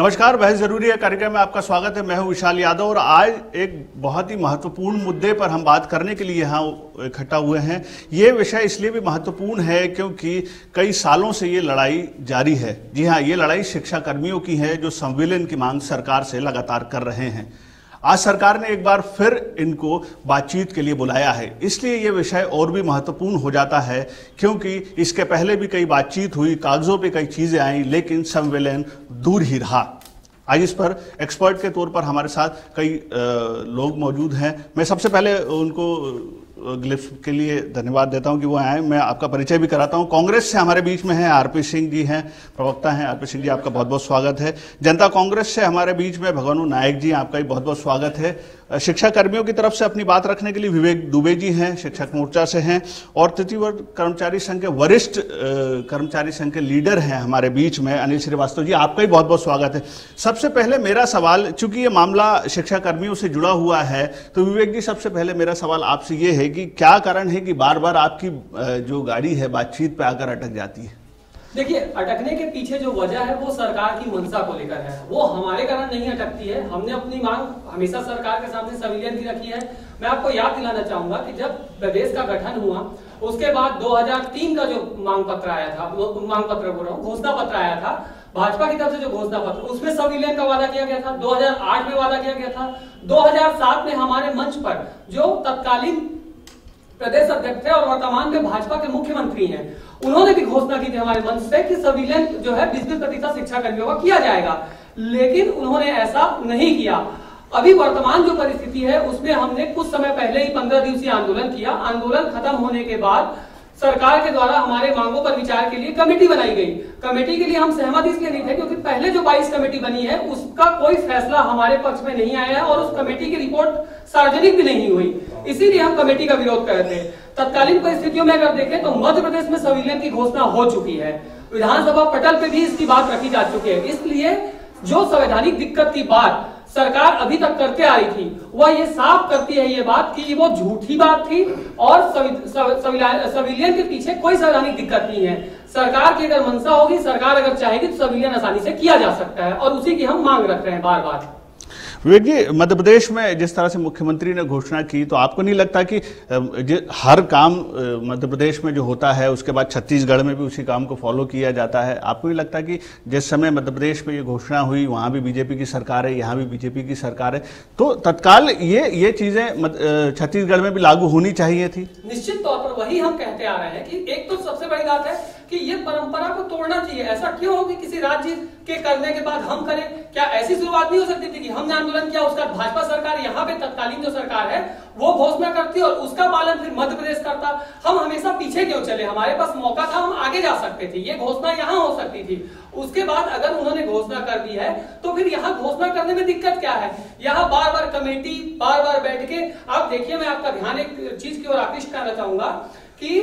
नमस्कार, बहस ज़रूरी है कार्यक्रम में आपका स्वागत है। मैं हूँ विशाल यादव और आज एक बहुत ही महत्वपूर्ण मुद्दे पर हम बात करने के लिए यहाँ इकट्ठा हुए हैं। ये विषय इसलिए भी महत्वपूर्ण है क्योंकि कई सालों से ये लड़ाई जारी है। जी हाँ ये लड़ाई शिक्षा कर्मियों की है जो संविलियन की मांग सरकार से लगातार कर रहे हैं। आज सरकार ने एक बार फिर इनको बातचीत के लिए बुलाया है। इसलिए ये विषय और भी महत्वपूर्ण हो जाता है, क्योंकि इसके पहले भी कई बातचीत हुई, कागजों पे कई चीज़ें आई, लेकिन संविलियन दूर ही रहा। आज इस पर एक्सपर्ट के तौर पर हमारे साथ कई लोग मौजूद हैं। मैं सबसे पहले उनको ग्लिप्स के लिए धन्यवाद देता हूँ कि वो आए मैं आपका परिचय भी कराता हूँ। कांग्रेस से हमारे बीच में है आरपी सिंह जी हैं, प्रवक्ता हैं। आरपी सिंह जी, आपका बहुत बहुत स्वागत है। जनता कांग्रेस से हमारे बीच में भगवानू नायक जी, आपका भी बहुत बहुत स्वागत है। शिक्षा कर्मियों की तरफ़ से अपनी बात रखने के लिए विवेक दुबे जी हैं, शिक्षक मोर्चा से हैं, और तृतीय वर्ग कर्मचारी संघ के वरिष्ठ कर्मचारी संघ के लीडर हैं हमारे बीच में, अनिल श्रीवास्तव जी, आपका ही बहुत बहुत स्वागत है। सबसे पहले मेरा सवाल, चूँकि ये मामला शिक्षा कर्मियों से जुड़ा हुआ है तो विवेक जी, सबसे पहले मेरा सवाल आपसे ये है कि क्या कारण है कि बार बार आपकी जो गाड़ी है, बातचीत पर आकर अटक जाती है? देखिए, अटकने के पीछे जो वजह है, वो सरकार की मंशा को लेकर है। वो हमारे कारण नहीं अटकती है। हमने अपनी मांग हमेशा सरकार के सामने सविलियन की रखी है। मैं आपको याद दिलाना चाहूँगा कि जब प्रदेश का गठन हुआ, उसके बाद 2003 का जो मांग पत्र आया था मांग पत्र बोल रहा हूँ, घोषणा पत्र आया था, भाजपा की तरफ़ से जो घोषणा पत्र, उसमें सविलियन का वादा किया गया था। 2008 में वादा किया गया था। 2007 में हमारे मंच पर जो तत्कालीन प्रदेश अध्यक्ष थे और वर्तमान में भाजपा के मुख्यमंत्री हैं। उन्होंने भी घोषणा की थी हमारे मंच से कि सविलियन जो है बीस बीस प्रतिशत शिक्षा कर्मियों का किया जाएगा। लेकिन उन्होंने ऐसा नहीं किया। अभी वर्तमान जो परिस्थिति है, उसमें हमने कुछ समय पहले ही पंद्रह दिवसीय आंदोलन किया। आंदोलन खत्म होने के बाद सरकार के द्वारा हमारे मांगों पर विचार के लिए कमेटी बनाई गई। कमेटी के लिए हम सहमत इसलिए नहीं थे क्योंकि पहले जो 22 कमेटी बनी है, उसका कोई फैसला हमारे पक्ष में नहीं आया है और उस कमेटी की रिपोर्ट सार्वजनिक भी नहीं हुई। इसीलिए हम कमेटी का विरोध कर रहे थे तत्कालीन परिस्थितियों में अगर देखें तो मध्य प्रदेश में सविलियन की घोषणा हो चुकी है। विधानसभा पटल पे भी इसकी बात रखी जा चुकी है। इसलिए जो संवैधानिक दिक्कत की बात सरकार अभी तक करते आ रही थी, वह ये साफ़ करती है ये बात कि वो झूठी बात थी और सविलियन के पीछे कोई संवैधानिक दिक्कत नहीं है। सरकार की अगर मंशा होगी, सरकार अगर चाहेगी तो सविलियन आसानी से किया जा सकता है और उसी की हम मांग रख रहे हैं बार बार विवेक जी, मध्य प्रदेश में जिस तरह से मुख्यमंत्री ने घोषणा की तो आपको नहीं लगता कि हर काम मध्य प्रदेश में जो होता है, उसके बाद छत्तीसगढ़ में भी उसी काम को फॉलो किया जाता है? आपको नहीं लगता कि जिस समय मध्य प्रदेश में ये घोषणा हुई, वहाँ भी बीजेपी की सरकार है, यहाँ भी बीजेपी की सरकार है तो तत्काल ये ये चीज़ें छत्तीसगढ़ में भी लागू होनी चाहिए थी? निश्चित तौर पर वही हम कहते आ रहे हैं कि एक तो सबसे बड़ी बात है कि ये परंपरा को तोड़ना चाहिए। ऐसा क्यों हो कि किसी राज्य के करने के बाद हम करें? क्या ऐसी शुरुआत नहीं हो सकती थी कि हमने आंदोलन किया, उसका भाजपा सरकार, यहाँ पे तत्कालीन जो सरकार है, वो घोषणा करती और उसका पालन फिर मध्य प्रदेश करता। हम हमेशा पीछे क्यों चले? हमारे पास मौका था, हम आगे जा सकते थे। ये घोषणा यहाँ हो सकती थी। उसके बाद अगर उन्होंने घोषणा कर दी है तो फिर यहाँ घोषणा करने में दिक्कत क्या है? यहाँ बार बार कमेटी बार बार बैठ के आप देखिए, मैं आपका ध्यान एक चीज़ की ओर आकृष्ट करना चाहूँगा कि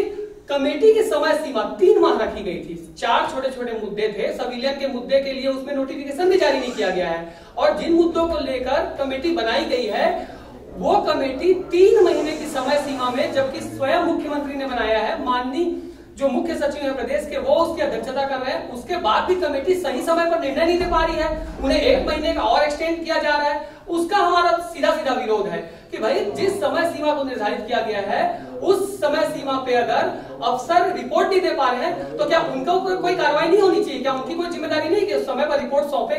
कमेटी की समय सीमा तीन माह रखी गई थी। चार छोटे छोटे मुद्दे थे। सविलियन के मुद्दे के लिए उसमें नोटिफिकेशन भी जारी नहीं किया गया है। और जिन मुद्दों को लेकर कमेटी बनाई गई है, वो कमेटी तीन महीने की समय सीमा में, जबकि स्वयं मुख्यमंत्री ने बनाया है। माननीय जो मुख्य सचिव है प्रदेश के, वो उसकी अध्यक्षता कर रहे हैं। उसके बाद भी कमेटी सही समय पर निर्णय नहीं दे पा रही है। उन्हें एक महीने का और एक्सटेंड किया जा रहा है। उसका हमारा सीधा सीधा विरोध है कि भाई, जिस समय सीमा को निर्धारित किया गया है उस समय सीमा पे अगर अफसर रिपोर्ट नहीं दे पा रहे हैं तो क्या उनको कोई कार्रवाई नहीं होनी चाहिए? क्या उनकी कोई ज़िम्मेदारी नहीं कि उस समय पर रिपोर्ट सौंपे?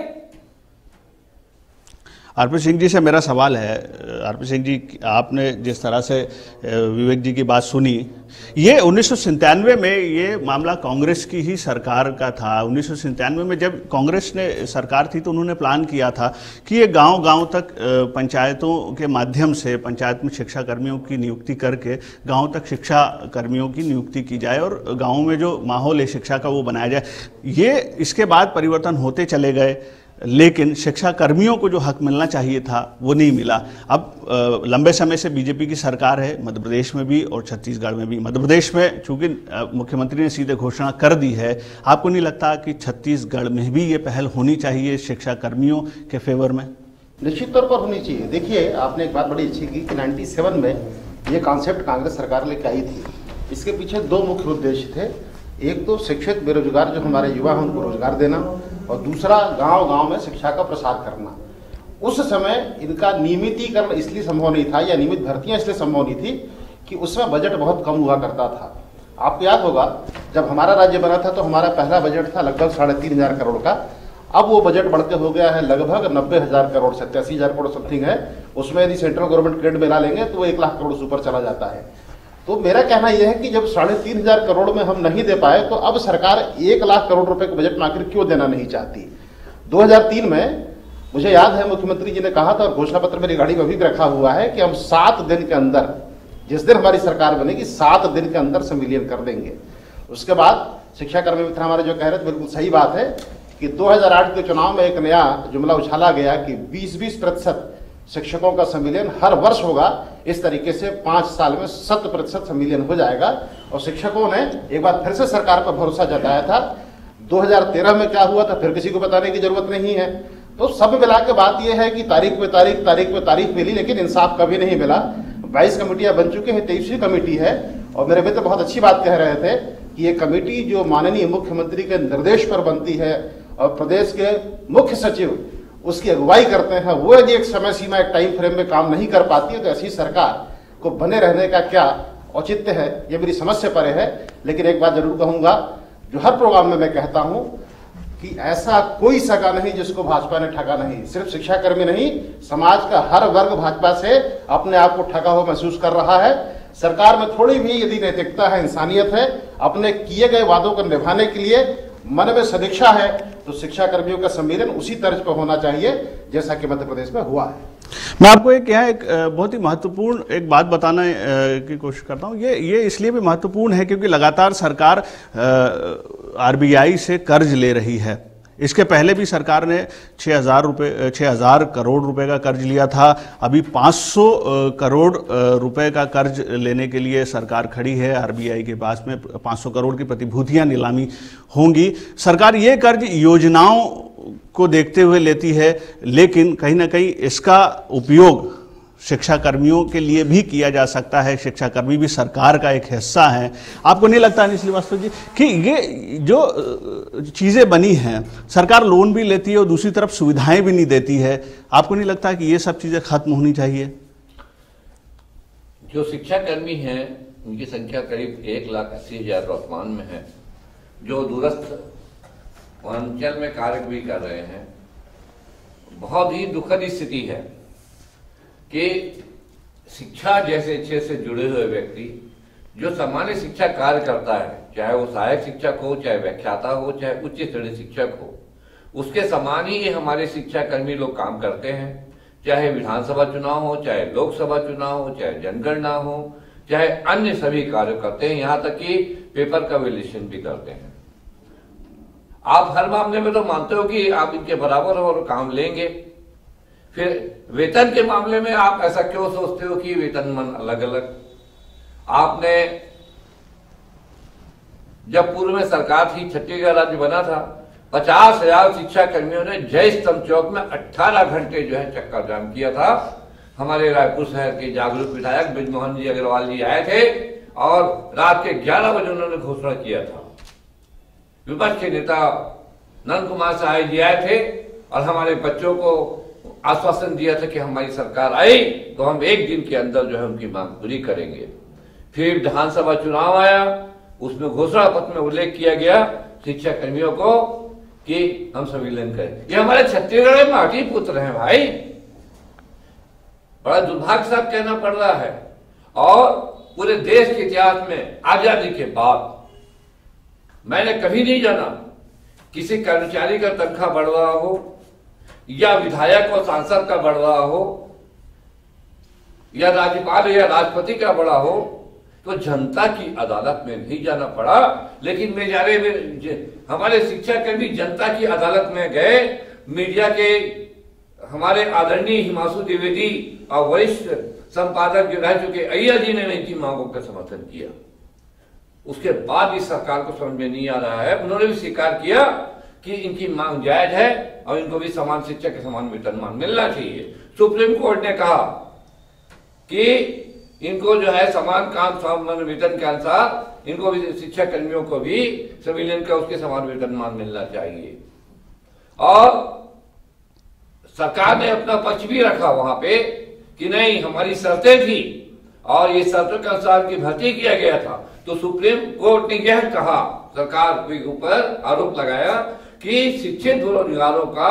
आरपी सिंह जी से मेरा सवाल है। आरपी सिंह जी, आपने जिस तरह से विवेक जी की बात सुनी, ये उन्नीस में ये मामला कांग्रेस की ही सरकार का था। उन्नीस में जब कांग्रेस ने, सरकार थी तो उन्होंने प्लान किया था कि ये गाँव गाँव तक पंचायतों के माध्यम से, पंचायत में शिक्षा कर्मियों की नियुक्ति करके, गाँव तक शिक्षा कर्मियों की नियुक्ति की जाए और गाँव में जो माहौल है शिक्षा का वो बनाया जाए। ये इसके बाद परिवर्तन होते चले गए। लेकिन शिक्षा कर्मियों को जो हक मिलना चाहिए था, वो नहीं मिला। अब लंबे समय से बीजेपी की सरकार है, मध्य प्रदेश में भी और छत्तीसगढ़ में भी। मध्य प्रदेश में चूँकि मुख्यमंत्री ने सीधे घोषणा कर दी है, आपको नहीं लगता कि छत्तीसगढ़ में भी ये पहल होनी चाहिए शिक्षा कर्मियों के फेवर में? निश्चित तौर पर होनी चाहिए। देखिए, आपने एक बात बड़ी अच्छी की कि नाइन्टी में ये कॉन्सेप्ट कांग्रेस सरकार लेके आई थी। इसके पीछे दो मुख्य उद्देश्य थे। एक तो शिक्षित बेरोजगार जो हमारे युवा हैं, उनको रोज़गार देना और दूसरा गाँव गाँव में शिक्षा का प्रसार करना। उस समय इनका नियमितीकरण इसलिए संभव नहीं था या नियमित भर्तियाँ इसलिए संभव नहीं थी कि उसमें बजट बहुत कम हुआ करता था। आपको याद होगा, जब हमारा राज्य बना था तो हमारा पहला बजट था लगभग साढ़े तीन हज़ार करोड़ का। अब वो बजट बढ़ते हो गया है लगभग नब्बे हज़ार करोड़ सत्तासी हज़ार करोड़ समथिंग है। उसमें यदि सेंट्रल गवर्नमेंट क्रेडिट मिला लेंगे तो वो एक लाख करोड़ से ऊपर चला जाता है। तो मेरा कहना यह है कि जब साढ़े तीन हज़ार करोड़ में हम नहीं दे पाए तो अब सरकार एक लाख करोड़ रुपए का बजट आखिर क्यों देना नहीं चाहती? 2003 में मुझे याद है, मुख्यमंत्री जी ने कहा था और घोषणा पत्र मेरी गाड़ी में भी रखा हुआ है कि हम सात दिन के अंदर, जिस दिन हमारी सरकार बनेगी, सात दिन के अंदर संविलियन कर देंगे। उसके बाद शिक्षा कर्मी मित्र हमारे जो कह रहे थे, बिल्कुल सही बात है कि 2008 के चुनाव में एक नया जुमला उछाला गया कि 20-20 प्रतिशत शिक्षकों का संविलियन हर वर्ष होगा। इस तरीके से पाँच साल में शत प्रतिशत संविलियन हो जाएगा। और शिक्षकों ने एक बार फिर से सरकार पर भरोसा जताया था। 2013 में क्या हुआ था, फिर किसी को बताने की ज़रूरत नहीं है। तो सब मिला के बात यह है कि तारीख पे तारीख तारीख पे तारीख मिली, लेकिन इंसाफ कभी नहीं मिला। बाईस कमेटियाँ बन चुके हैं, तेईसवीं कमेटी है। और मेरे मित्र बहुत अच्छी बात कह रहे थे कि ये कमेटी जो माननीय मुख्यमंत्री के निर्देश पर बनती है, और प्रदेश के मुख्य सचिव उसकी अगुवाई करते हैं। वो यदि एक समय सीमा, एक टाइम फ्रेम में काम नहीं कर पाती है तो ऐसी सरकार को बने रहने का क्या औचित्य है? ये मेरी समझ से परे है, लेकिन एक बात ज़रूर कहूँगा, जो हर प्रोग्राम में मैं कहता हूँ कि ऐसा कोई सगा नहीं जिसको भाजपा ने ठगा नहीं। सिर्फ़ शिक्षा कर्मी नहीं, समाज का हर वर्ग भाजपा से अपने आप को ठगा हुआ महसूस कर रहा है। सरकार में थोड़ी भी यदि नैतिकता है, इंसानियत है, अपने किए गए वादों को निभाने के लिए मन में सदीक्षा है तो शिक्षा कर्मियों का सम्मेलन उसी तर्ज पर होना चाहिए, जैसा कि मध्य प्रदेश में हुआ है। मैं आपको एक यहाँ एक बहुत ही महत्वपूर्ण एक बात बताने की कोशिश करता हूँ। ये ये इसलिए भी महत्वपूर्ण है क्योंकि लगातार सरकार आरबीआई से कर्ज ले रही है। इसके पहले भी सरकार ने छः हज़ार रुपये छः हज़ार करोड़ रुपए का कर्ज लिया था। अभी 500 करोड़ रुपए का कर्ज लेने के लिए सरकार खड़ी है। आरबीआई के पास में 500 करोड़ की प्रतिभूतियाँ नीलामी होंगी। सरकार ये कर्ज योजनाओं को देखते हुए लेती है, लेकिन कहीं ना कहीं इसका उपयोग शिक्षा कर्मियों के लिए भी किया जा सकता है। शिक्षा कर्मी भी सरकार का एक हिस्सा है। आपको नहीं लगता है श्रीवास्तव जी, कि ये जो चीज़ें बनी हैं, सरकार लोन भी लेती है और दूसरी तरफ़ सुविधाएँ भी नहीं देती है, आपको नहीं लगता कि ये सब चीज़ें खत्म होनी चाहिए? जो शिक्षा कर्मी हैं, उनकी संख्या करीब एक लाख अस्सी हज़ार वर्तमान में है। जो दूरस्थ अंचल में कार्य भी कर रहे हैं, बहुत ही दुखद स्थिति है। कि शिक्षा जैसे क्षेत्र से जुड़े हुए व्यक्ति, जो सामान्य शिक्षा कार्य करता है, चाहे वो सहायक शिक्षक हो, चाहे व्याख्याता हो, चाहे उच्च स्तरीय शिक्षक हो, उसके समान ही हमारे शिक्षा कर्मी लोग काम करते हैं। चाहे विधानसभा चुनाव हो, चाहे लोकसभा चुनाव हो, चाहे जनगणना हो, चाहे अन्य सभी कार्य करते हैं, यहाँ तक कि पेपर का विलेशन भी करते हैं। आप हर मामले में तो मानते हो कि आप इनके बराबर हो और काम लेंगे। फिर वेतन के मामले में आप ऐसा क्यों सोचते हो कि वेतन मन अलग अलग आपने जब पूर्व में सरकार थी, छत्तीसगढ़ राज्य बना था, पचास हज़ार शिक्षा कर्मियों ने जय स्तंभ चौक में 18 घंटे जो है चक्का जाम किया था। हमारे रायपुर शहर के जागरूक विधायक ब्रजमोहन जी अग्रवाल जी आए थे और रात के 11 बजे उन्होंने घोषणा किया था। विपक्ष के नेता नंद कुमार साहब जी आए थे और हमारे बच्चों को आश्वासन दिया था कि हमारी सरकार आई तो हम एक दिन के अंदर जो है उनकी मांग पूरी करेंगे। फिर विधानसभा चुनाव आया, उसमें घोषणा पत्र में उल्लेख किया गया शिक्षा कर्मियों को कि हम संविलियन करें। ये हमारे छत्तीसगढ़ में माटी पुत्र हैं भाई। बड़ा दुर्भाग्य साथ कहना पड़ रहा है। और पूरे देश के इतिहास में आज़ादी के बाद मैंने कभी नहीं जाना, किसी कर्मचारी का तनख्वाह बढ़ रहा हो या विधायक और सांसद का बढ़ रहा हो, या राज्यपाल या राष्ट्रपति का बड़ा हो तो जनता की अदालत में नहीं जाना पड़ा। लेकिन में हमारे शिक्षा कर्मी जनता की अदालत में गए। मीडिया के हमारे आदरणीय हिमांशु द्विवेदी और वरिष्ठ संपादक जो रह चुके अय्या जी ने इनकी मांगों का समर्थन किया। उसके बाद इस सरकार को समझ में नहीं आ रहा है। उन्होंने भी स्वीकार किया। कि इनकी मांग जायज़ है और इनको भी समान शिक्षा के समान वेतन मान मिलना चाहिए। सुप्रीम कोर्ट ने कहा कि इनको जो है समान काम, समान वेतन के अनुसार इनको भी शिक्षा कर्मियों को भी संविलियन का उसके समान वेतनमान मिलना चाहिए। और सरकार ने अपना पक्ष भी रखा वहाँ पे कि नहीं, हमारी शर्तें थी और ये शर्तों के अनुसार की भर्ती किया गया था। तो सुप्रीम कोर्ट ने यह कहा, सरकार के ऊपर आरोप लगाया कि शिक्षित बेरोजगारों का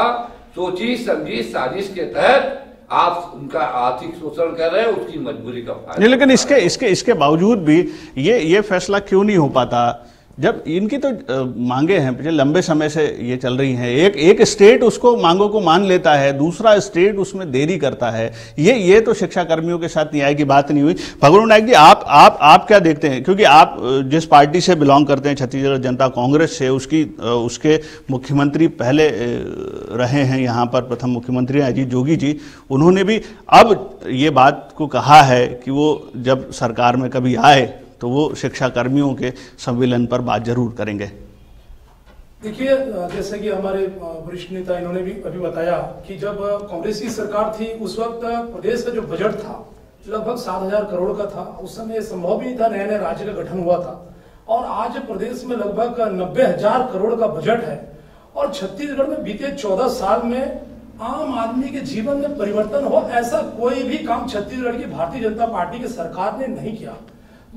सोची समझी साजिश के तहत आप उनका आर्थिक शोषण कर रहे हैं उसकी मजबूरी का फ़ायदा लेकिन इसके इसके इसके बावजूद भी ये ये फैसला क्यों नहीं हो पाता? जब इनकी तो मांगे हैं पिछले लंबे समय से ये चल रही हैं। एक एक स्टेट उसको, मांगों को मान लेता है, दूसरा स्टेट उसमें देरी करता है। ये ये तो शिक्षा कर्मियों के साथ न्याय की बात नहीं हुई। भगवान नायक जी, आप आप आप क्या देखते हैं? क्योंकि आप जिस पार्टी से बिलोंग करते हैं, छत्तीसगढ़ जनता कांग्रेस से, उसकी उसके मुख्यमंत्री पहले रहे हैं, यहाँ पर प्रथम मुख्यमंत्री अजीत जोगी जी। उन्होंने भी अब ये बात को कहा है कि वो जब सरकार में कभी आए तो वो शिक्षा कर्मियों के संविलियन पर बात ज़रूर करेंगे। देखिए, जैसे कि हमारे वरिष्ठ नेता इन्होंने भी अभी बताया कि जब कांग्रेस की सरकार थी, उस वक्त प्रदेश का जो बजट था, लगभग सात हज़ार करोड़ का था। उस समय संभव भी था नया नया राज्य का गठन हुआ था। और आज प्रदेश में लगभग नब्बे हज़ार करोड़ का बजट है। और छत्तीसगढ़ में बीते चौदह साल में आम आदमी के जीवन में परिवर्तन हो, ऐसा कोई भी काम छत्तीसगढ़ की भारतीय जनता पार्टी की सरकार ने नहीं किया।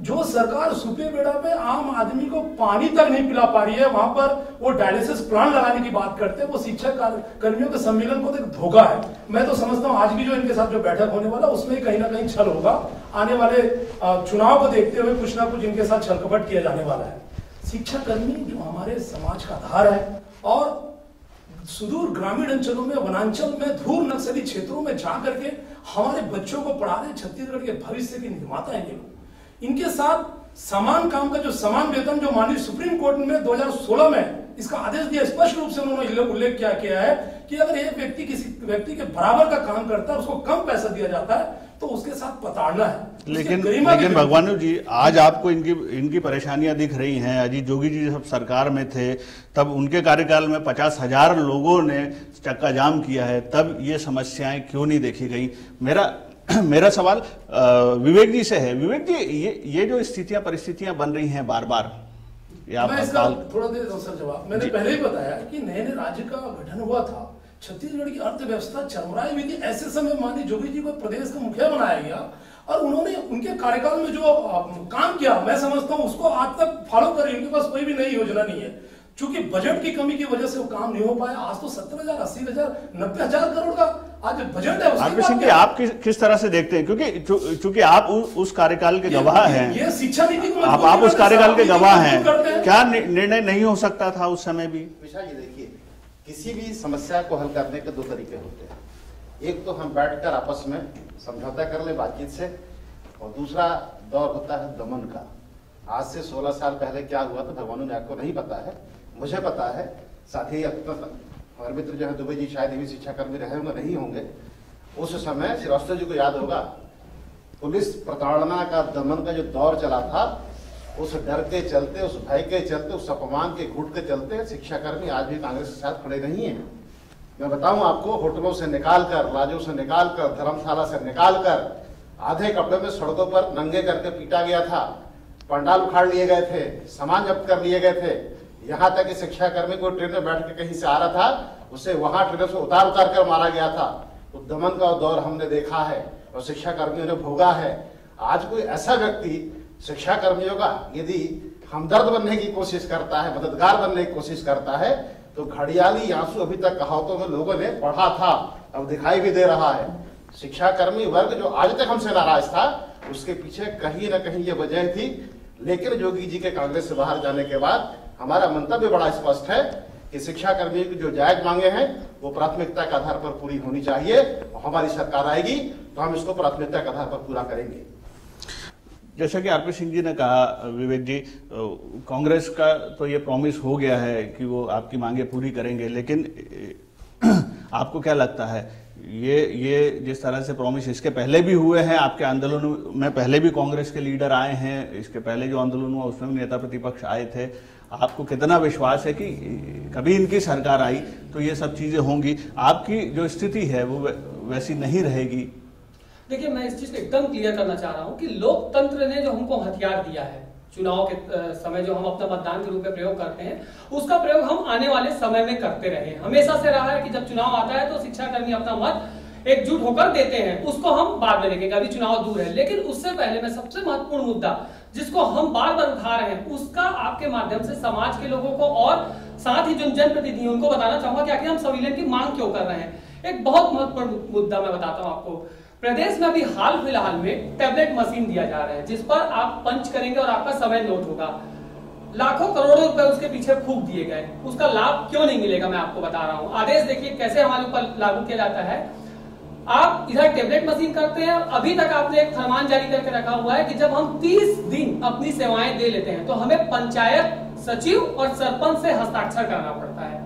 जो सरकार सुपे बेड़ा में आम आदमी को पानी तक नहीं पिला पा रही है, वहाँ पर वो डायलिसिस प्लांट लगाने की बात करते हैं, वो शिक्षा कर्मियों के सम्मेलन को तो धोखा है। मैं तो समझता हूँ, आज भी जो इनके साथ जो बैठक होने वाला, उसमें कहीं ना कहीं छल होगा। आने वाले चुनाव को देखते हुए कुछ ना कुछ इनके साथ छल कपट किया जाने वाला है। शिक्षा कर्मी जो हमारे समाज का आधार है और सुदूर ग्रामीण अंचलों में, वनांचल में दूर नक्सली क्षेत्रों में जा करके हमारे बच्चों को पढ़ा रहे छत्तीसगढ़ के भविष्य के निर्माता है ये लोग। इनके साथ समान काम का जो समान वेतन जो माननीय सुप्रीम कोर्ट में 2016 में इसका आदेश दिया स्पष्ट रूप से उन्होंने उल्लेख- क्या किया है कि अगर एक व्यक्ति किसी व्यक्ति के बराबर का काम करता है उसको कम पैसा दिया जाता है तो उसके साथ पताड़ना है। लेकिन लेकिन भगवान जी आज आपको इनकी इनकी परेशानियाँ दिख रही हैं। अजीत जोगी जी जब सरकार में थे तब उनके कार्यकाल में पचास हज़ार लोगों ने चक्का जाम किया है। तब ये समस्याएँ क्यों नहीं देखी गई? मेरा मेरा सवाल विवेक जी से है। विवेक जी ये ये जो स्थितियाँ परिस्थितियाँ बन रही हैं बार बार ये मैं इसका थोड़ा देर सर जवाब। मैंने। पहले ही बताया कि नए नए राज्य का गठन हुआ था। छत्तीसगढ़ की अर्थव्यवस्था चरमराई हुई थी ऐसे समय माननीय जोगी जी को प्रदेश का मुखिया बनाया गया और उन्होंने उनके कार्यकाल में जो काम किया मैं समझता हूँ उसको आज तक फॉलो कर इनके पास कोई भी नई योजना नहीं है। चूँकि बजट की कमी की वजह से वो काम नहीं हो पाया। आज तो सत्तर हज़ार अस्सी हज़ार नब्बे हज़ार करोड़ का है आरपी सिंह जी आप किस किस तरह से देखते हैं? क्योंकि चूँकि आप उ, उस कार्यकाल के गवाह हैं। ये शिक्षा नीति को आप आप उस कार्यकाल के गवाह हैं। क्या निर्णय नहीं हो सकता था उस समय भी? विशा जी देखिए किसी भी समस्या को हल करने के दो तरीके होते हैं। एक तो हम बैठकर आपस में समझौता कर ले बातचीत से और दूसरा दौर होता है दमन का। आज से 16 साल पहले क्या हुआ था भगवान ने आपको नहीं पता है मुझे पता है साथ ही हमारे मित्र जो है, दुबई जी शायद भी शिक्षा कर्मी रहे होंगे, नहीं होंगे। उस समय श्रीवास्तव जी को याद होगा, पुलिस प्रताड़ना का दमन का जो दौर चला था, उस डर के चलते, उस भय के चलते, उस अपमान के घुट के चलते शिक्षाकर्मी आज भी कांग्रेस के साथ खड़े नहीं है। मैं बताऊँ आपको, होटलों से निकाल कर लाजों से निकाल कर धर्मशाला से निकाल कर आधे कपड़े में सड़कों पर नंगे करके पीटा गया था। पंडाल उखाड़ लिए गए थे, सामान जब्त कर लिए गए थे। यहाँ तक कि शिक्षाकर्मी को ट्रेन में बैठ के कहीं से आ रहा था, उसे वहाँ ट्रेन से उतार उतार कर मारा गया था। तो दमन का दौर हमने देखा है और शिक्षा कर्मियों ने भोगा है। आज कोई ऐसा व्यक्ति शिक्षा कर्मियों का यदि हमदर्द बनने की कोशिश करता है, मददगार बनने की कोशिश करता है तो घड़ियाली आँसू अभी तक कहावतों में लोगों ने पढ़ा था, अब दिखाई भी दे रहा है। शिक्षा कर्मी वर्ग जो आज तक हमसे नाराज़ था, उसके पीछे कहीं ना कहीं ये वजह थी। लेकिन जोगी जी के कांग्रेस से बाहर जाने के बाद हमारा मंतव्य बड़ा स्पष्ट है कि शिक्षा कर्मियों की जो जायज़ मांगे हैं, वो प्राथमिकता के आधार पर पूरी होनी चाहिए और हमारी सरकार आएगी तो हम इसको प्राथमिकता के आधार पर पूरा करेंगे। जैसा कि आरपी सिंह जी ने कहा, विवेक जी कांग्रेस का तो ये प्रॉमिस हो गया है कि वो आपकी मांगे पूरी करेंगे, लेकिन आपको क्या लगता है? ये ये जिस तरह से प्रॉमिस इसके पहले भी हुए हैं, आपके आंदोलन में पहले भी कांग्रेस के लीडर आए हैं, इसके पहले जो आंदोलन हुआ, उसमें भी नेता प्रतिपक्ष आए थे आपको कितना विश्वास है कि कभी इनकी सरकार आई तो ये सब चीज़ें होंगी। आपकी जो स्थिति है वो वैसी नहीं रहेगी। देखिए, मैं इस चीज़ को एकदम क्लियर करना चाह रहा हूँ कि लोकतंत्र ने जो हमको हथियार दिया है, चुनाव के समय जो हम अपना मतदान के रूप में प्रयोग करते हैं, उसका प्रयोग हम आने वाले समय में करते रहे हमेशा से रहा है कि जब चुनाव आता है तो शिक्षा कर्मी अपना मत एकजुट होकर देते हैं, उसको हम बाद में देखेंगे, अभी चुनाव दूर है। लेकिन उससे पहले मैं सबसे महत्वपूर्ण मुद्दा जिसको हम बार बार उठा रहे हैं, उसका आपके माध्यम से समाज के लोगों को और साथ ही जो जनप्रतिनिधि उनको बताना चाहूँगा कि आखिर हम संविलियन की मांग क्यों कर रहे हैं। एक बहुत महत्वपूर्ण मुद्दा मैं बताता हूँ आपको। प्रदेश में अभी हाल फ़िलहाल में टैबलेट मशीन दिया जा रहा है, जिस पर आप पंच करेंगे और आपका समय नोट होगा। लाखों करोड़ों रुपए उसके पीछे फूक दिए गए। उसका लाभ क्यों नहीं मिलेगा मैं आपको बता रहा हूँ। आदेश देखिए कैसे हमारे ऊपर लागू किया जाता है। आप इधर टेबलेट मशीन करते हैं, अभी तक आपने एक फरमान जारी करके रखा हुआ है कि जब हम 30 दिन अपनी सेवाएँ दे लेते हैं तो हमें पंचायत सचिव और सरपंच से हस्ताक्षर करना पड़ता है।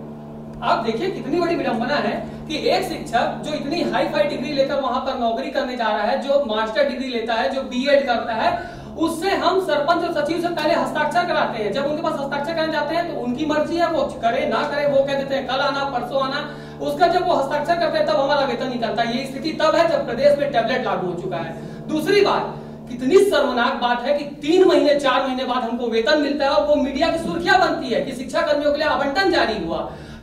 आप देखिए कितनी बड़ी विडंबना है कि एक शिक्षक जो इतनी हाई फाई डिग्री लेकर वहाँ पर नौकरी करने जा रहा है, जो मास्टर डिग्री लेता है, जो बीएड करता है, उससे हम सरपंच और सचिव से पहले हस्ताक्षर कराते हैं। जब उनके पास हस्ताक्षर करने जाते हैं तो उनकी मर्ज़ी है, वो करे ना करे, वो कह देते हैं, कल आना, परसों आना। उसका जब वो हस्ताक्षर करते हैं, तब हमारा वेतन निकलता है। ये स्थिति तब है जब प्रदेश में टैबलेट लागू हो चुका है। दूसरी बात, कितनी शर्मनाक बात है कि तीन महीने, चार महीने बाद हमको वेतन मिलता है और वो मीडिया की सुर्खियाँ बनती है कि शिक्षा कर्मियों के लिए आवंटन जारी हुआ।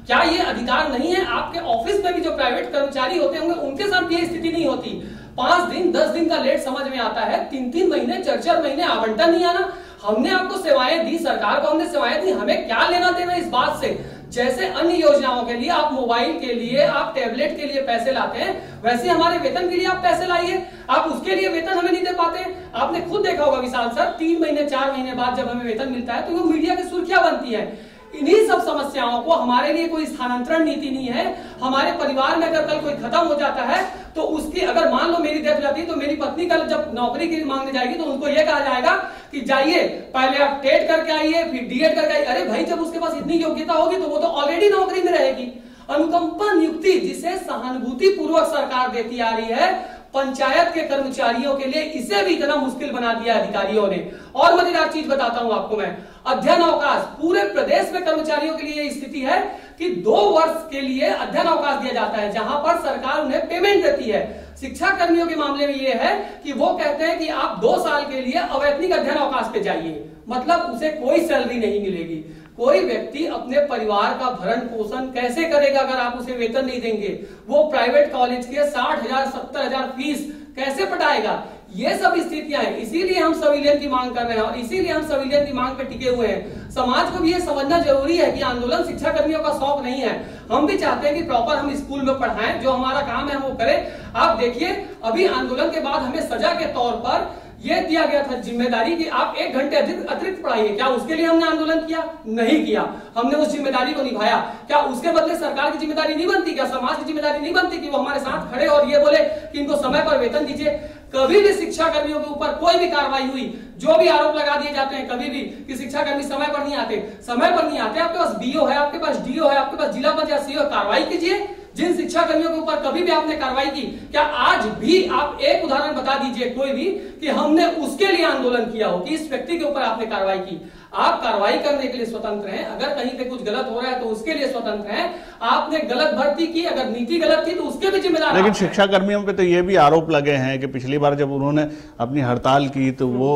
क्या ये अधिकार नहीं है? आपके ऑफ़िस में भी जो प्राइवेट कर्मचारी होते होंगे, उनके साथ ये स्थिति नहीं होती। पाँच दिन, दस दिन का लेट समझ में आता है। तीन तीन महीने, चार चार महीने आवंटन नहीं आना। हमने आपको सेवाएँ दी, सरकार को हमने सेवाएँ दी, हमें क्या लेना देना इस बात से? जैसे अन्य योजनाओं के लिए आप मोबाइल के लिए, आप टैबलेट के लिए पैसे लाते हैं, वैसे हमारे वेतन के लिए आप पैसे लाइए। आप उसके लिए वेतन हमें नहीं दे पाते। आपने खुद देखा होगा विशाल सर, तीन महीने, चार महीने बाद जब हमें वेतन मिलता है तो वो मीडिया की सुर्खियाँ बनती है। इन्हीं सब समस्याओं को हमारे लिए कोई स्थानांतरण नीति नहीं है। हमारे परिवार में अगर कल कोई खत्म हो जाता है तो उसकी अगर मान लो मेरी डेथ हो जाती है तो मेरी पत्नी कल जब नौकरी के लिए मांगने जाएगी तो उनको यह कहा जाएगा कि जाइए, पहले आप टेट करके आइए, फिर डीएड करके आइए। अरे भाई, जब उसके पास इतनी योग्यता होगी तो वो तो ऑलरेडी नौकरी में रहेगी। अनुकंपा नियुक्ति जिसे सहानुभूति पूर्वक सरकार देती आ रही है पंचायत के कर्मचारियों के लिए इसे भी इतना मुश्किल बना दिया अधिकारियों ने। और मज़ेदार चीज़ बताता हूँ आपको मैं। अध्ययन अवकाश। पूरे प्रदेश में कर्मचारियों के लिए स्थिति है कि दो वर्ष के लिए अध्ययन अवकाश दिया जाता है, जहाँ पर सरकार उन्हें पेमेंट देती है। शिक्षा कर्मियों के मामले में यह है कि वो कहते हैं कि आप दो साल के लिए अवैतनिक अध्ययन अवकाश पे जाइए। मतलब उसे कोई सैलरी नहीं मिलेगी। कोई व्यक्ति अपने परिवार का भरण पोषण कैसे करेगा अगर आप उसे वेतन नहीं देंगे? वो प्राइवेट कॉलेज के साठ हज़ार, सत्तर हज़ार फ़ीस कैसे पटाएगा? ये सब स्थितियाँ हैं। इसीलिए हम संविलियन की मांग कर रहे हैं और इसीलिए हम संविलियन की मांग पे टिके हुए हैं। समाज को भी ये समझना ज़रूरी है कि आंदोलन शिक्षा कर्मियों का शौक नहीं है। हम भी चाहते हैं कि प्रॉपर हम स्कूल में पढ़ाएँ, जो हमारा काम है वो करें। आप देखिए, अभी आंदोलन के बाद हमें सजा के तौर पर यह दिया गया था ज़िम्मेदारी कि आप एक घंटे अधिक अतिरिक्त पढ़ाइए। क्या उसके लिए हमने आंदोलन किया? नहीं किया। हमने उस ज़िम्मेदारी को निभाया। क्या उसके बदले सरकार की ज़िम्मेदारी नहीं बनती? क्या समाज की ज़िम्मेदारी नहीं बनती कि वो हमारे साथ खड़े और ये बोले कि इनको समय पर वेतन दीजिए? कभी भी शिक्षा कर्मियों के ऊपर कोई भी कार्रवाई हुई, जो भी आरोप लगा दिए जाते हैं, कभी भी कि शिक्षा कर्मी समय पर नहीं आते। समय पर नहीं आते। आपके पास बीओ है, आपके पास डीओ है, आपके पास जिला पंचायत सीओ कार्रवाई कीजिए। जिन शिक्षा कर्मियों के ऊपर कभी भी आपने कार्रवाई की क्या आज भी आप एक उदाहरण बता दीजिए कोई भी कि हमने उसके लिए आंदोलन किया हो कि इस व्यक्ति के ऊपर आपने कार्रवाई की? आप कार्रवाई करने के लिए स्वतंत्र हैं। अगर कहीं पे कुछ गलत हो रहा है तो उसके लिए स्वतंत्र हैं। आपने गलत भर्ती की अगर नीति गलत थी तो उसके भी जिम्मेदार लेकिन शिक्षा कर्मियों पे तो ये भी आरोप लगे हैं कि पिछली बार जब उन्होंने अपनी हड़ताल की तो वो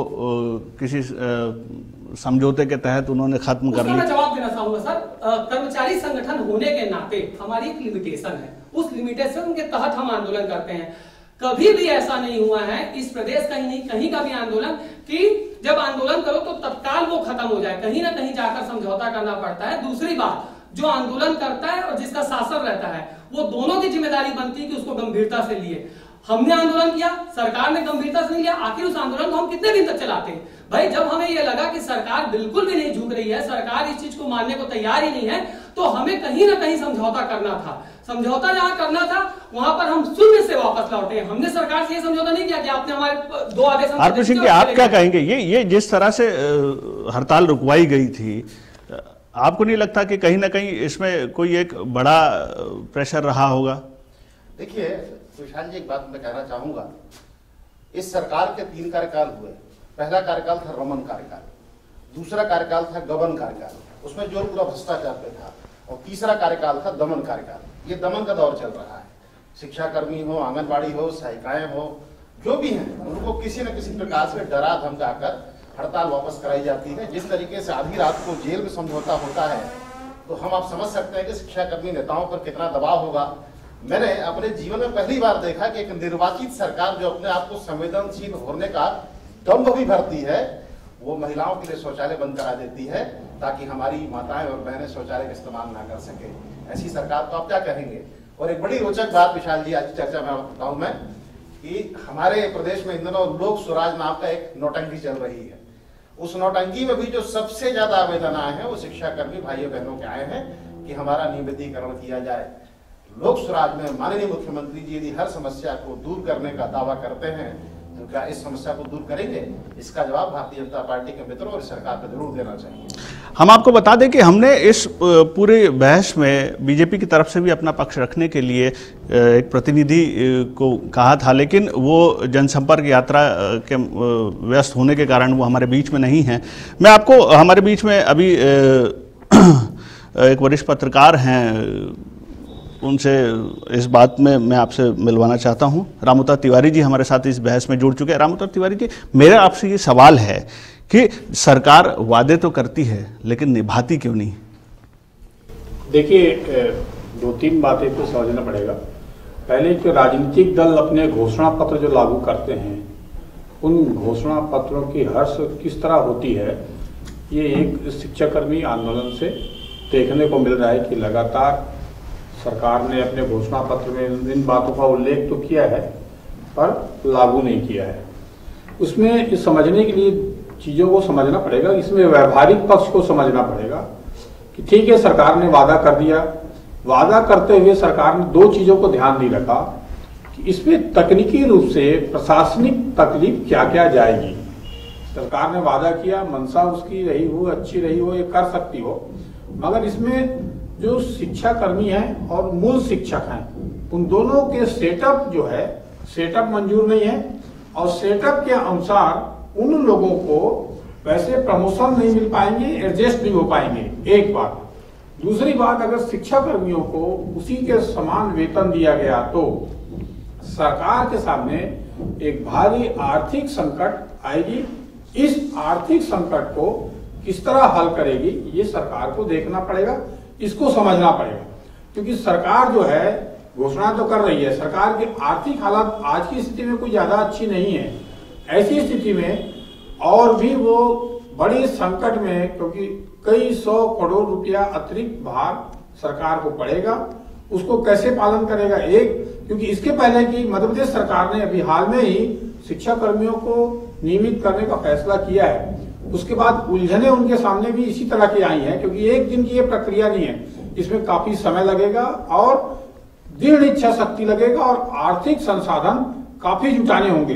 किसी समझौते के तहत उन्होंने खत्म कर उसका ली। मैं जवाब देना चाहूँगा सर। कर्मचारी संगठन होने के नाते हमारी एक लिमिटेशन है। उस लिमिटेशन के तहत हम आंदोलन करते हैं। कभी भी ऐसा नहीं हुआ है इस प्रदेश कहीं नहीं कहीं का भी आंदोलन कि जब आंदोलन करो तो तत्काल वो खत्म हो जाए। कहीं ना कहीं जाकर समझौता करना पड़ता है। दूसरी बात जो आंदोलन करता है और जिसका शासन रहता है वो दोनों की ज़िम्मेदारी बनती है कि उसको गंभीरता से लिए। हमने आंदोलन किया सरकार ने गंभीरता से नहीं लिया आखिर उस आंदोलन को हम कितने दिन तक चलाते हैं? भाई जब हमें यह लगा कि सरकार बिल्कुल भी नहीं झुक रही है सरकार इस चीज़ को मानने को तैयार ही नहीं है तो हमें कहीं ना कहीं समझौता करना था। समझौता जहाँ करना था वहाँ पर हम शून्य से वापस लौटे। हमने सरकार से ये समझौता नहीं किया कि आपने हमारे दो आदेश दे सिंह आप क्या कहेंगे? ये ये जिस तरह से हड़ताल रुकवाई गई थी आपको नहीं लगता कि कहीं ना कहीं इसमें कोई एक बड़ा प्रेशर रहा होगा? देखिए सुशांत जी एक बात मैं कहना चाहूँगा। इस सरकार के तीन कार्यकाल हुए। पहला कार्यकाल था रमन कार्यकाल, दूसरा कार्यकाल था गबन कार्यकाल, उसमें ज़ोर पूरा भ्रष्टाचार पे था, और तीसरा कार्यकाल था दमन कार्यकाल। ये दमन का दौर चल रहा है। शिक्षाकर्मी हो, आंगनबाड़ी हो, सहायिकाएँ हो, जो भी हैं, उनको किसी न किसी प्रकार से डरा धमकाकर हड़ताल वापस कराई जाती है। जिस तरीके से आधी रात को जेल में समझौता होता है तो हम आप समझ सकते हैं कि शिक्षाकर्मी नेताओं पर कितना दबाव होगा। मैंने अपने जीवन में पहली बार देखा कि एक निर्वाचित सरकार जो अपने आप को संवेदनशील होने का दम्भ भी भरती है, वो महिलाओं के लिए शौचालय बंद करा देती है, ताकि हमारी माताएँ और बहनें शौचालय का इस्तेमाल ना कर सके। ऐसी सरकार को आप क्या कहेंगे? और एक बड़ी रोचक बात विशाल जी, आज चर्चा में बताऊँ मैं, कि हमारे प्रदेश में इन लोक स्वराज नाम का एक नोटंकी चल रही है। उस नोटंकी में भी जो सबसे ज़्यादा आवेदन आए हैं, वो शिक्षा शिक्षाकर्मी भाइयों बहनों के आए हैं, कि हमारा नियमितीकरण किया जाए। लोक स्वराज में माननीय मुख्यमंत्री जी यदि हर समस्या को दूर करने का दावा करते हैं क्या इस समस्या को दूर करेंगे, इसका जवाब भारतीय जनता पार्टी के मित्रों और सरकार को ज़रूर देना चाहिए। हम आपको बता दें कि हमने इस पूरे बहस में बीजेपी की तरफ़ से भी अपना पक्ष रखने के लिए एक प्रतिनिधि को कहा था, लेकिन वो जनसंपर्क यात्रा के व्यस्त होने के कारण वो हमारे बीच में नहीं है। मैं आपको, हमारे बीच में अभी एक वरिष्ठ पत्रकार हैं उनसे इस बात में मैं आपसे मिलवाना चाहता हूँ। रामोता तिवारी जी हमारे साथ इस बहस में जुड़ चुके हैं। रामोता तिवारी जी, मेरा आपसे ये सवाल है कि सरकार वादे तो करती है, लेकिन निभाती क्यों नहीं? देखिए दो तीन बातें तो समझना पड़ेगा। पहले जो राजनीतिक दल अपने घोषणा पत्र जो लागू करते हैं, उन घोषणा पत्रों की हर्ष किस तरह होती है, ये एक शिक्षाकर्मी आंदोलन से देखने को मिल रहा है कि लगातार सरकार ने अपने घोषणा पत्र में इन बातों का उल्लेख तो किया है, पर लागू नहीं किया है। उसमें समझने के लिए चीज़ों को समझना पड़ेगा, इसमें व्यवहारिक पक्ष को समझना पड़ेगा कि ठीक है, सरकार ने वादा कर दिया। वादा करते हुए सरकार ने दो चीज़ों को ध्यान नहीं रखा कि इसमें तकनीकी रूप से प्रशासनिक तकलीफ़ क्या क्या जाएगी। सरकार ने वादा किया मनसा उसकी रही हो, अच्छी रही हो, ये कर सकती हो, मगर इसमें जो शिक्षा कर्मी हैं और मूल शिक्षक हैं, उन दोनों के सेटअप जो है सेटअप मंजूर नहीं है और सेटअप के अनुसार उन लोगों को वैसे प्रमोशन नहीं मिल पाएँगे एडजस्ट नहीं हो पाएँगे, एक बात। दूसरी बात, अगर शिक्षा कर्मियों को उसी के समान वेतन दिया गया तो सरकार के सामने एक भारी आर्थिक संकट आएगी। इस आर्थिक संकट को किस तरह हल करेगी, ये सरकार को देखना पड़ेगा। इसको समझना पड़ेगा। क्योंकि सरकार जो है, घोषणा तो कर रही है, सरकार की आर्थिक हालत आज की स्थिति में कोई ज़्यादा अच्छी नहीं है। ऐसी स्थिति में और भी वो बड़ी संकट में, क्योंकि कई सौ करोड़ रुपया अतिरिक्त भार सरकार को पड़ेगा, उसको कैसे पालन करेगा? एक, क्योंकि इसके पहले की मध्य प्रदेश सरकार ने अभी हाल में ही शिक्षा कर्मियों को नियमित करने का फैसला किया है। उसके बाद उलझने उनके सामने भी इसी तरह की आई हैं, क्योंकि एक दिन की ये प्रक्रिया नहीं है। इसमें काफ़ी समय लगेगा और दृढ़ इच्छा शक्ति लगेगा और आर्थिक संसाधन काफ़ी जुटाने होंगे।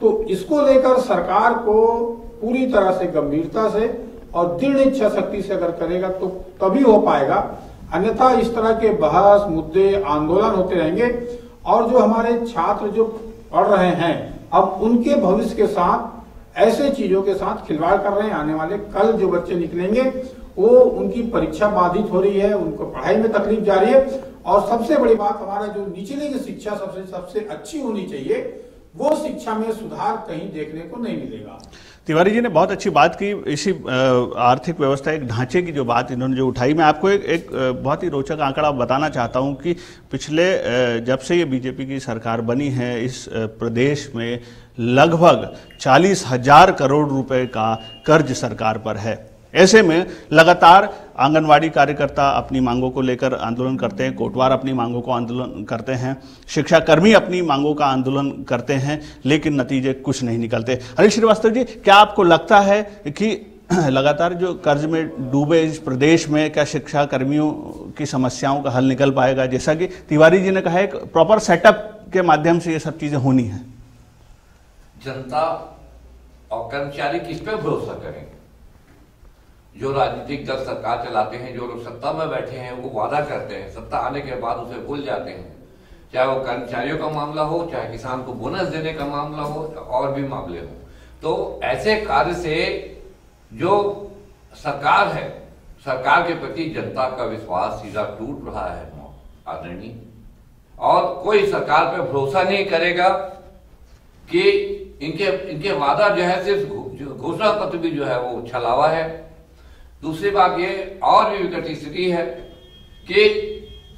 तो इसको लेकर सरकार को पूरी तरह से गंभीरता से और दृढ़ इच्छा शक्ति से अगर करेगा तो तभी हो पाएगा। अन्यथा इस तरह के बहस, मुद्दे, आंदोलन होते रहेंगे और जो हमारे छात्र जो पढ़ रहे हैं, अब उनके भविष्य के साथ ऐसे चीज़ों के साथ खिलवाड़ कर रहे हैं। आने वाले कल जो बच्चे निकलेंगे, वो उनकी परीक्षा बाधित हो रही है, उनको पढ़ाई में तकलीफ़ जा रही है। और सबसे बड़ी बात, हमारा जो निचले की शिक्षा सबसे सबसे अच्छी होनी चाहिए, वो शिक्षा में सुधार कहीं देखने को नहीं मिलेगा। तिवारी जी ने बहुत अच्छी बात की। इसी आर्थिक व्यवस्था, एक ढांचे की जो बात इन्होंने जो उठाई, मैं आपको एक एक बहुत ही रोचक आंकड़ा बताना चाहता हूँ कि पिछले जब से ये बीजेपी की सरकार बनी है, इस प्रदेश में लगभग चालीस हज़ार करोड़ रुपए का कर्ज सरकार पर है। ऐसे में लगातार आंगनवाड़ी कार्यकर्ता अपनी मांगों को लेकर आंदोलन करते हैं, कोटवार अपनी मांगों को आंदोलन करते हैं शिक्षा कर्मी अपनी मांगों का आंदोलन करते हैं, लेकिन नतीजे कुछ नहीं निकलते। हरीश श्रीवास्तव जी, क्या आपको लगता है कि लगातार जो कर्ज में डूबे इस प्रदेश में, क्या शिक्षा कर्मियों की समस्याओं का हल निकल पाएगा? जैसा कि तिवारी जी ने कहा, एक प्रॉपर सेटअप के माध्यम से ये सब चीज़ें होनी है। जनता और कर्मचारी किस पे भरोसा करेंगे जो राजनीतिक दल सरकार चलाते हैं, जो लोग सत्ता में बैठे हैं, वो वादा करते हैं। सत्ता आने के बाद उसे भूल जाते हैं। चाहे वो कर्मचारियों का मामला हो, चाहे किसान को बोनस देने का मामला हो और भी मामले हो। तो ऐसे कार्य से जो सरकार है, सरकार के प्रति जनता का विश्वास सीधा टूट रहा है, आदरणीय। और कोई सरकार पे भरोसा नहीं करेगा कि इनके इनके वादा जो है सिर्फ़ घोषणा पत्र भी जो है वो छलावा है। दूसरी बात ये, और भी विकट स्थिति है कि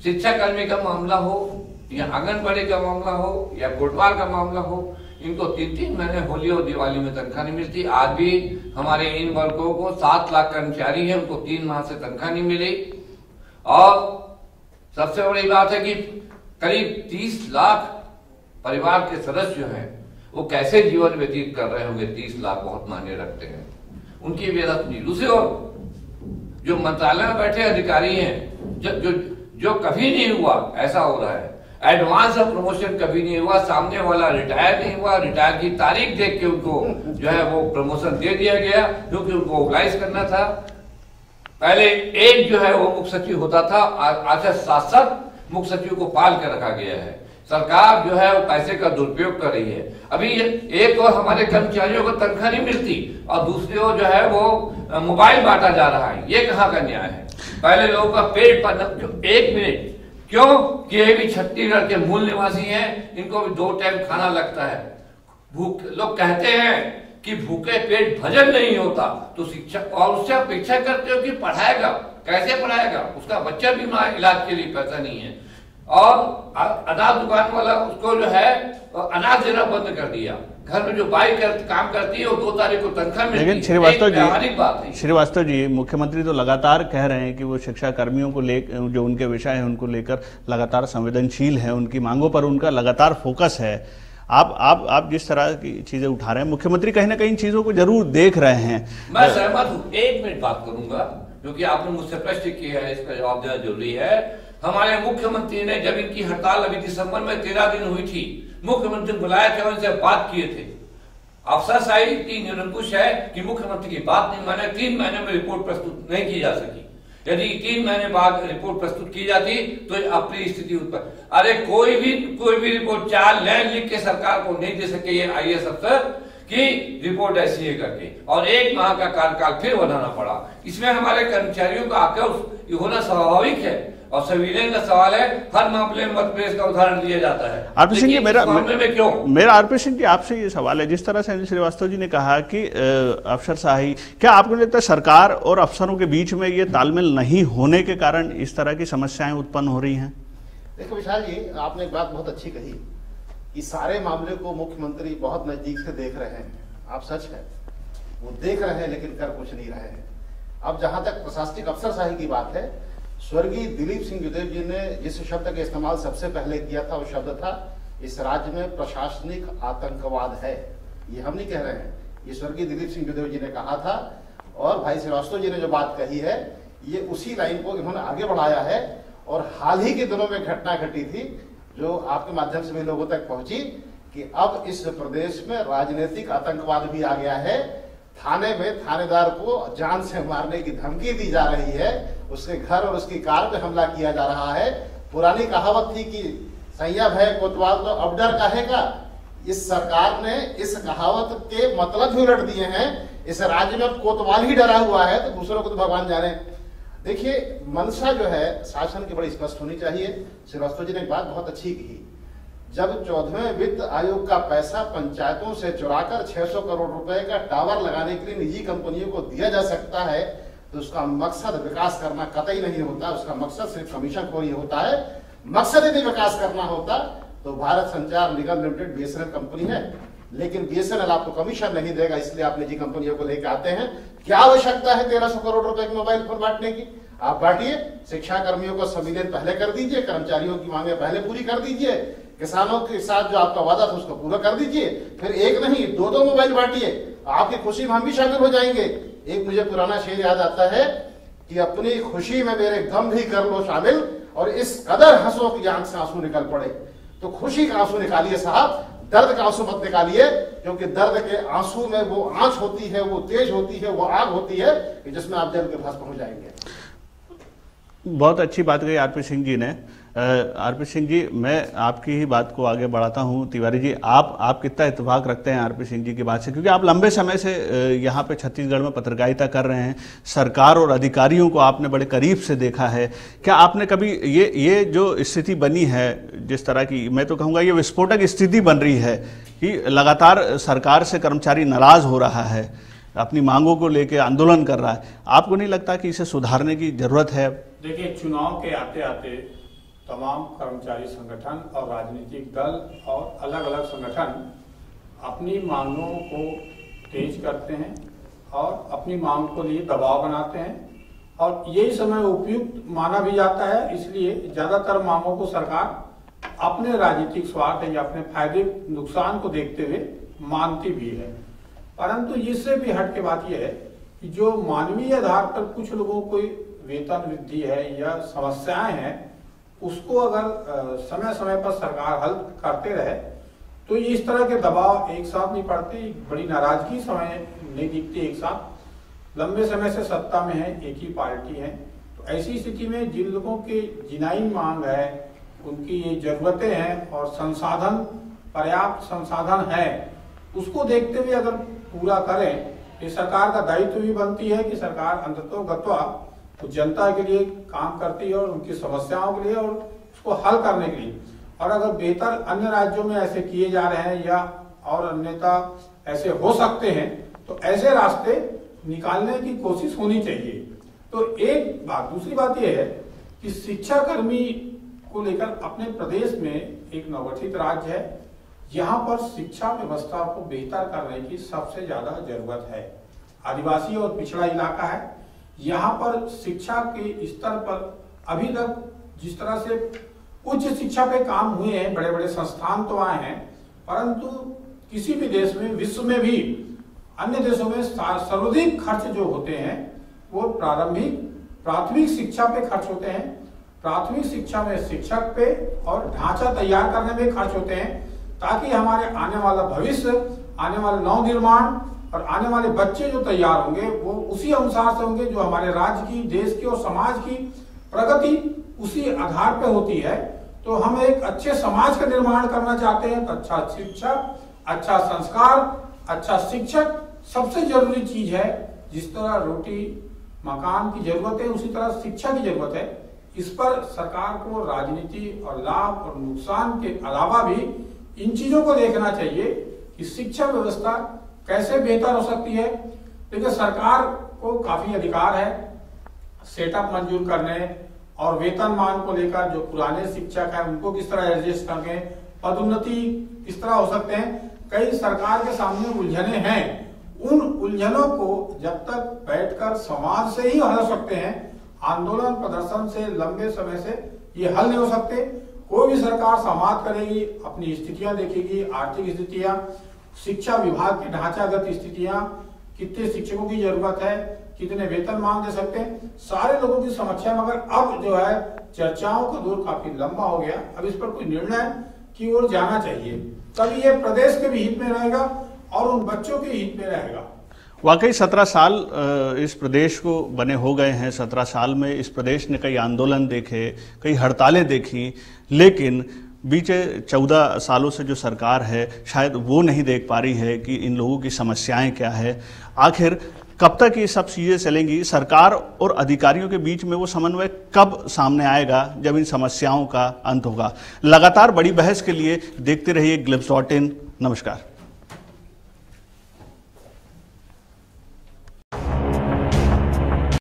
शिक्षा कर्मी का मामला हो, या आंगनबाड़ी का मामला हो, या कोटवाल का मामला हो, इनको तीन तीन महीने होली और दिवाली में तनख्वाह नहीं मिलती। आज भी हमारे इन वर्गों को सात लाख कर्मचारी हैं, उनको तीन माह से तनख्वाह नहीं मिली। और सबसे बड़ी बात है कि करीब तीस लाख परिवार के सदस्य हैं। वो कैसे जीवन व्यतीत कर रहे होंगे? तीस लाख बहुत मायने रखते हैं। उनकी व्यवस्था नहीं। दूसरी ओर, जो मंत्रालय में बैठे अधिकारी हैं, जो जो जो कभी नहीं हुआ, ऐसा हो रहा है। एडवांस ऑफ़ प्रमोशन कभी नहीं हुआ, सामने वाला रिटायर नहीं हुआ रिटायर की तारीख देख के उनको जो है वो प्रमोशन दे दिया गया, क्योंकि उनको मोबिलाइज करना था। पहले एक जो है वो मुख्य सचिव होता था आज सात सात मुख्य सचिव को पाल कर रखा गया है। सरकार जो है वो पैसे का दुरुपयोग कर रही है। अभी एक और हमारे कर्मचारियों को तनख्वाह नहीं मिलती और दूसरी ओर जो है वो मोबाइल बांटा जा रहा है। ये कहाँ का न्याय है? पहले लोगों का पेट पर जो एक मिनट। क्यों? कि ये भी छत्तीसगढ़ के मूल निवासी हैं, इनको भी दो टाइम खाना लगता है। भूख, लोग कहते हैं कि भूखे पेट भजन नहीं होता। तो शिक्षा, और उससे अपेक्षा करते हो कि पढ़ाएगा। कैसे पढ़ाएगा? उसका बच्चा भी इलाज के लिए पैसा नहीं है। और अनाज दुकान वाला उसको जो है अनाज देना बंद कर दिया। घर में जो बाई कर, काम करती है वो दो तारीख को तनख्वाह मिलती लेकिन श्रीवास्तव जी श्रीवास्तव जी मुख्यमंत्री तो लगातार कह रहे हैं कि वो शिक्षा कर्मियों को ले जो उनके विषय है उनको लेकर लगातार संवेदनशील है। उनकी मांगों पर उनका लगातार फोकस है। आप आप आप जिस तरह की चीज़ें उठा रहे हैं मुख्यमंत्री कहीं ना कहीं चीज़ों को ज़रूर देख रहे हैं। मैं सहमत हूँ। एक मिनट बात करूँगा क्योंकि आपने मुझसे प्रश्न किया है इसका जवाब देना ज़रूरी है। हमारे मुख्यमंत्री ने जब इनकी हड़ताल अभी दिसंबर में तेरह दिन हुई थी, मुख्यमंत्री बुलाया थे, उनसे बात किए थे। अफसर अफसरशाही की निरंकुश है कि मुख्यमंत्री की बात नहीं माने, तीन महीने में रिपोर्ट प्रस्तुत नहीं की जा सकी। यदि तीन महीने बाद रिपोर्ट प्रस्तुत की जाती तो अपनी स्थिति उत्पन्न। अरे कोई भी कोई भी रिपोर्ट चार लाइन लिख के सरकार को नहीं दे सके, ये आई एस अफसर कि रिपोर्ट ऐसी है करके। और एक माह का कार्यकाल फिर बनाना पड़ा। इसमें हमारे कर्मचारियों का आक्रोश होना स्वाभाविक है। और संविधान का सवाल है हर मामले में मध्यप्रदेश का उदाहरण दिया जाता है। आरपी सिंह जी मेरा मामले में क्यों? मेरा आरपी सिंह जी आपसे ये सवाल है। जिस तरह से अनिल श्रीवास्तव जी ने कहा कि अफसर शाही क्या आपको लगता है सरकार और अफसरों के बीच में ये तालमेल नहीं होने के कारण इस तरह की समस्याएँ उत्पन्न हो रही हैं? देखो विशाल जी आपने एक बात बहुत अच्छी कही कि सारे मामले को मुख्यमंत्री बहुत नज़दीक से देख रहे हैं। आप सच है। वो देख रहे हैं लेकिन कर कुछ नहीं रहे हैं। अब जहाँ तक प्रशासनिक अफसर शाही की बात है स्वर्गीय दिलीप सिंह जुदेव जी ने जिस शब्द का इस्तेमाल सबसे पहले किया था, वो शब्द था, इस राज्य में प्रशासनिक आतंकवाद है। ये हम नहीं कह रहे हैं। ये स्वर्गीय दिलीप सिंह जुदेव जी ने कहा था और भाई श्रीवास्तव जी ने जो बात कही है, ये उसी लाइन को इन्होंने आगे बढ़ाया है और हाल ही के दिनों में घटना घटी थी, जो आपके माध्यम से भी लोगों तक पहुँची कि अब इस प्रदेश में राजनीतिक आतंकवाद भी आ गया है। थाने में थानेदार को जान से मारने की धमकी दी जा रही है। उसके घर और उसकी कार पे हमला किया जा रहा है। पुरानी कहावत थी कि सैया भय कोतवाल तो अब डर कहेगा इस सरकार ने इस कहावत के मतलब भी उलट दिए हैं। इस राज्य में कोतवाल ही डरा हुआ है तो दूसरों को तो भगवान जाने। देखिए, मनसा जो है शासन की बड़ी स्पष्ट होनी चाहिए। श्रीवास्तव जी ने एक बात बहुत अच्छी की जब चौदहवें वित्त आयोग का पैसा पंचायतों से चुराकर 600 करोड़ रुपए का टावर लगाने के लिए निजी कंपनियों को दिया जा सकता है तो उसका मकसद विकास करना कतई नहीं होता, उसका मकसद सिर्फ़ कमीशन खोरी होता है। मकसद यदि विकास करना होता तो भारत संचार निगम लिमिटेड बीएसएनएल कंपनी है। लेकिन बीएसएनएल आपको कमीशन नहीं देगा, इसलिए आप निजी कंपनियों को लेकर आते हैं। क्या आवश्यकता है तेरह करोड़ रुपए के मोबाइल फ़ोन बांटने की? आप बांटिए शिक्षा कर्मियों को संविलियन पहले कर दीजिए, कर्मचारियों की मांगे पहले पूरी कर दीजिए। किसानों के साथ जो आपका वादा था उसको पूरा कर दीजिए। फिर एक नहीं, दो दो मोबाइल बांटिए। आपकी खुशी में हम भी शामिल हो जाएँगे। एक मुझे पुराना शेर याद आता है कि अपनी खुशी में मेरे गम भी कर लो शामिल, और इस कदर हंसो की आँख से आँसू निकल पड़े। तो खुशी का आँसू निकालिए साहब, दर्द का आँसू मत निकालिए, क्योंकि दर्द के आँसू में वो आँच होती है, वो तेज होती है, वो आग होती है कि जिसमें आप जल के भस्म हो जाएँगे। बहुत अच्छी बात कही आरपी सिंह जी ने। आरपी सिंह जी, मैं आपकी ही बात को आगे बढ़ाता हूँ। तिवारी जी, आप आप कितना इतफाक रखते हैं आरपी सिंह जी की बात से? क्योंकि आप लंबे समय से यहाँ पे छत्तीसगढ़ में पत्रकारिता कर रहे हैं। सरकार और अधिकारियों को आपने बड़े करीब से देखा है। क्या आपने कभी ये ये जो स्थिति बनी है, जिस तरह की, मैं तो कहूँगा ये विस्फोटक स्थिति बन रही है, कि लगातार सरकार से कर्मचारी नाराज़ हो रहा है, अपनी मांगों को लेकर आंदोलन कर रहा है, आपको नहीं लगता कि इसे सुधारने की ज़रूरत है? देखिए, चुनाव के आते आते तमाम कर्मचारी संगठन और राजनीतिक दल और अलग अलग संगठन अपनी मांगों को तेज करते हैं और अपनी मांग को लिए दबाव बनाते हैं और यही समय उपयुक्त माना भी जाता है। इसलिए ज़्यादातर मांगों को सरकार अपने राजनीतिक स्वार्थ या अपने फ़ायदे, नुकसान को देखते हुए मानती भी है। परंतु इससे भी हट के बात यह है कि जो मानवीय आधार पर कुछ लोगों को वेतन वृद्धि है या समस्याएँ हैं उसको अगर समय समय पर सरकार हल करते रहे तो ये इस तरह के दबाव एक साथ नहीं पड़ते, बड़ी नाराज़गी समय नहीं दिखती एक साथ। लंबे समय से सत्ता में है, एक ही पार्टी है। तो ऐसी स्थिति में जिन लोगों के जिनाई मांग है, उनकी ये जरूरतें हैं और संसाधन, पर्याप्त संसाधन है, उसको देखते हुए अगर पूरा करें, ये सरकार का दायित्व भी बनती है कि सरकार अंततो गत्वा तो जनता के लिए काम करती है और उनकी समस्याओं के लिए और उसको हल करने के लिए। और अगर बेहतर अन्य राज्यों में ऐसे किए जा रहे हैं या और अन्यथा ऐसे हो सकते हैं तो ऐसे रास्ते निकालने की कोशिश होनी चाहिए। तो एक बात, दूसरी बात यह है कि शिक्षा कर्मी को लेकर अपने प्रदेश में एक नवगठित राज्य है। यहाँ पर शिक्षा व्यवस्था को बेहतर करने की सबसे ज़्यादा ज़रूरत है। आदिवासी और पिछड़ा इलाका है। यहाँ पर शिक्षा के स्तर पर अभी तक जिस तरह से उच्च शिक्षा पे काम हुए हैं बड़े बड़े संस्थान तो आए हैं, परंतु किसी भी देश में, विश्व में भी, अन्य देशों में सर्वाधिक खर्च जो होते हैं, वो प्रारंभिक, प्राथमिक शिक्षा पे खर्च होते हैं। प्राथमिक शिक्षा में शिक्षक पे और ढांचा तैयार करने में खर्च होते हैं, ताकि हमारे आने वाला भविष्य, आने वाला नव निर्माण और आने वाले बच्चे जो तैयार होंगे, वो उसी अनुसार से होंगे जो हमारे राज्य की, देश की और समाज की प्रगति उसी आधार पर होती है। तो हम एक अच्छे समाज का निर्माण करना चाहते हैं तो अच्छा शिक्षा अच्छा संस्कार अच्छा शिक्षक सबसे ज़रूरी चीज़ है। जिस तरह रोटी, मकान की ज़रूरत है, उसी तरह शिक्षा की ज़रूरत है। इस पर सरकार को राजनीति और लाभ और नुकसान के अलावा भी इन चीज़ों को देखना चाहिए कि शिक्षा व्यवस्था कैसे बेहतर हो सकती है? देखिए, सरकार को काफ़ी अधिकार है सेटअप मंजूर करने और वेतनमान को लेकर जो पुराने शिक्षक है, उनको किस तरह एडजस्ट करके, पदोन्नति किस तरह हो सकते हैं? कई सरकार के सामने उलझने हैं। उन उलझनों को जब तक बैठकर समाज से ही हल सकते हैं, आंदोलन प्रदर्शन से लंबे समय से ये हल नहीं हो सकते। कोई भी सरकार समाप्त करेगी, अपनी स्थितियाँ देखेगी, आर्थिक स्थितियाँ शिक्षा विभाग की ढांचागत स्थितियाँ, कितने शिक्षकों की ज़रूरत है, कितने वेतन मांग दे सकते हैं, सारे लोगों की समस्या मगर अब जो है, चर्चाओं का दौर काफ़ी लंबा हो गया। अब इस पर कोई निर्णय की ओर जाना चाहिए। तभी ये प्रदेश के भी हित में रहेगा और उन बच्चों के हित में रहेगा। वाकई सत्रह साल इस प्रदेश को बने हो गए हैं। सत्रह साल में इस प्रदेश ने कई आंदोलन देखे, कई हड़तालें देखी, लेकिन बीते चौदह सालों से जो सरकार है, शायद वो नहीं देख पा रही है कि इन लोगों की समस्याएँ क्या है। आखिर कब तक ये सब चीज़ें चलेंगी? सरकार और अधिकारियों के बीच में वो समन्वय कब सामने आएगा, जब इन समस्याओं का अंत होगा? लगातार बड़ी बहस के लिए देखते रहिए ग्लिप्स डॉट इन नमस्कार।